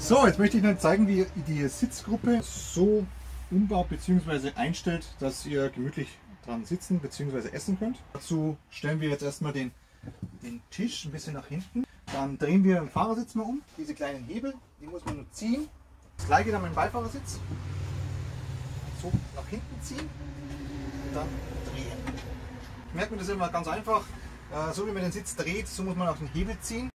So, jetzt möchte ich Ihnen zeigen, wie ihr die Sitzgruppe so umbaut bzw. einstellt, dass ihr gemütlich dran sitzen bzw. essen könnt. Dazu stellen wir jetzt erstmal den, den Tisch ein bisschen nach hinten. Dann drehen wir den Fahrersitz mal um. Diese kleinen Hebel, die muss man nur ziehen. Das gleiche dann mit dem Beifahrersitz. So nach hinten ziehen und dann drehen. Ich merke mir das immer ganz einfach. Äh, so wie man den Sitz dreht, so muss man auch den Hebel ziehen.